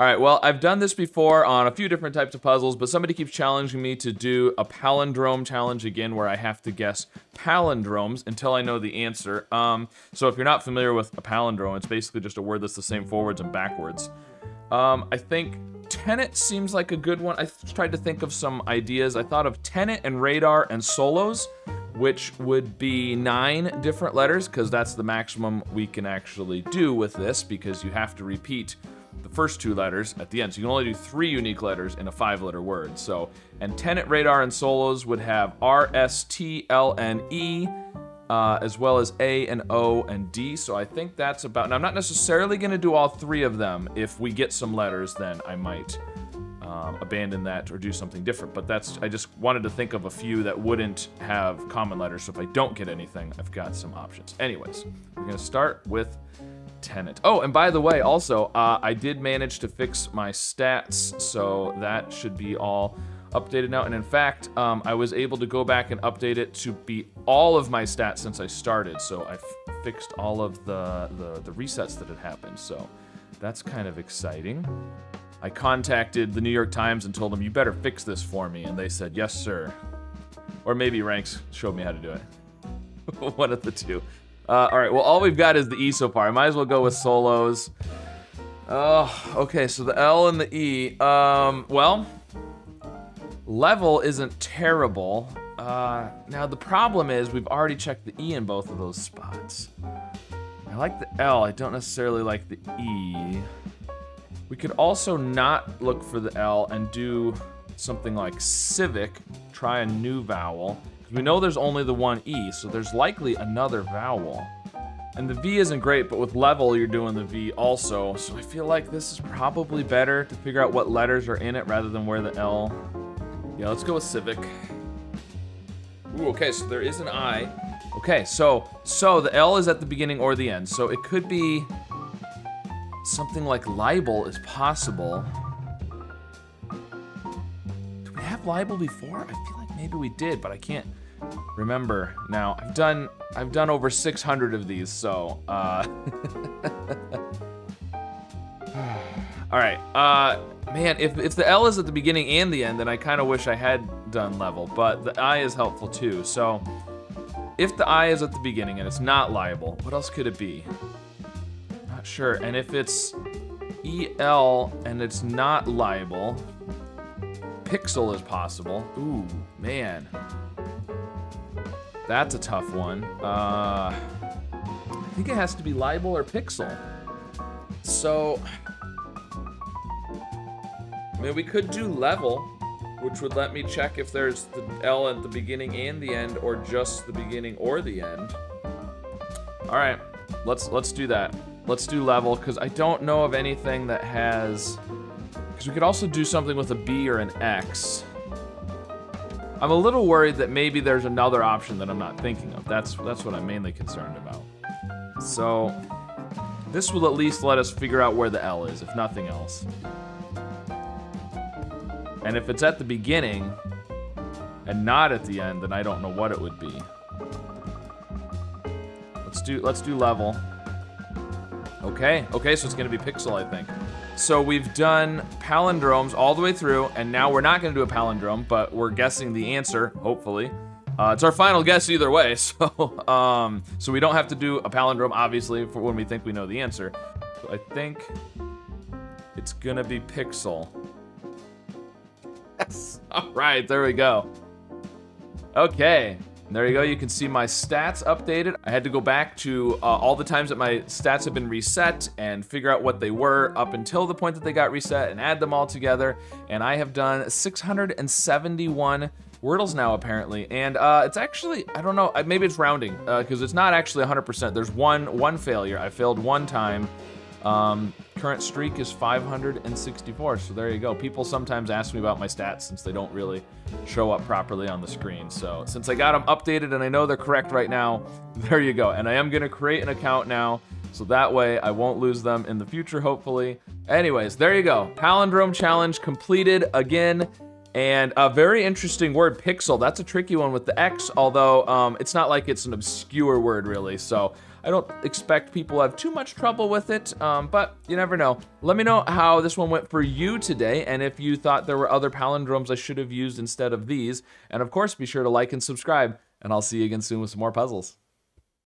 All right, well, I've done this before on a few different types of puzzles, but somebody keeps challenging me to do a palindrome challenge again where I have to guess palindromes until I know the answer. Um, so if you're not familiar with a palindrome, it's basically just a word that's the same forwards and backwards. Um, I think Tenet seems like a good one. I tried to think of some ideas. I thought of Tenet and Radar and Solos, which would be nine different letters, because that's the maximum we can actually do with this, because you have to repeat the first two letters at the end. So you can only do three unique letters in a five letter word. So, and Tenet, Radar, and Solos would have R, S, T, L, N, E, E, uh, as well as A and O and D. So I think that's about, and I'm not necessarily going to do all three of them. If we get some letters, then I might um, abandon that or do something different. But that's, I just wanted to think of a few that wouldn't have common letters. So if I don't get anything, I've got some options. Anyways, we're going to start with Tenet. Oh, and by the way, also, uh, I did manage to fix my stats, so that should be all updated now. And in fact, um, I was able to go back and update it to be all of my stats since I started. So I fixed all of the, the, the resets that had happened. So that's kind of exciting. I contacted the New York Times and told them, you better fix this for me. And they said, yes, sir. Or maybe Ranks showed me how to do it. One of the two. Uh, all right, well, all we've got is the E so far. I might as well go with solos. Oh, okay, so the L and the E. Um, well, level isn't terrible. Uh, now, the problem is we've already checked the E in both of those spots. I like the L. I don't necessarily like the E. We could also not look for the L and do something like civic, try a new vowel. We know there's only the one E, so there's likely another vowel. And the V isn't great, but with level, you're doing the V also. So I feel like this is probably better to figure out what letters are in it rather than where the L. Yeah, let's go with civic. Ooh, okay, so there is an I. Okay, so, so the L is at the beginning or the end. So it could be something like libel is possible. Do we have libel before? I feel maybe we did, but I can't remember now. I've done I've done over 600 of these, so uh All right. Uh man, if if the L is at the beginning and the end, then I kind of wish I had done level, but the I is helpful too. So if the I is at the beginning and it's not liable, what else could it be? Not sure. And if it's EL and it's not libel, pixel is possible. Ooh, man. That's a tough one. Uh, I think it has to be libel or pixel. So, I mean, we could do level, which would let me check if there's the L at the beginning and the end, or just the beginning or the end. All right, let's let's do that. Let's do level, because I don't know of anything that has... Because we could also do something with a B or an X. I'm a little worried that maybe there's another option that I'm not thinking of. That's that's what I'm mainly concerned about. So this will at least let us figure out where the L is, if nothing else. And if it's at the beginning and not at the end, then I don't know what it would be. Let's do let's do level. Okay, okay, so it's gonna be pixel, I think. So we've done palindromes all the way through, and now we're not gonna do a palindrome, but we're guessing the answer, hopefully. Uh, it's our final guess either way, so um, so we don't have to do a palindrome, obviously, for when we think we know the answer. So I think it's gonna be pixel. Yes, all right, there we go. Okay, and there you go, you can see my stats updated. I had to go back to uh, all the times that my stats have been reset and figure out what they were up until the point that they got reset and add them all together. And I have done 671 Wordles now, apparently. And uh, it's actually, I don't know, maybe it's rounding, because uh, it's not actually 100%. There's one, one failure. I failed one time. Um, current streak is 564, so there you go. People sometimes ask me about my stats since they don't really show up properly on the screen. So since I got them updated and I know they're correct right now, there you go. And I am going to create an account now, so that way I won't lose them in the future, hopefully. Anyways, there you go. Palindrome challenge completed again. And a very interesting word, pixel. That's a tricky one with the X, although um, it's not like it's an obscure word, really. So I don't expect people have too much trouble with it, um, but you never know. Let me know how this one went for you today, and if you thought there were other palindromes I should have used instead of these. And of course, be sure to like and subscribe, and I'll see you again soon with some more puzzles.